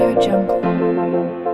Audio Jungle.